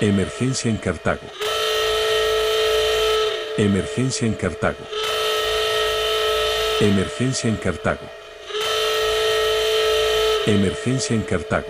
Emergencia en Cartago. Emergencia en Cartago. Emergencia en Cartago. Emergencia en Cartago.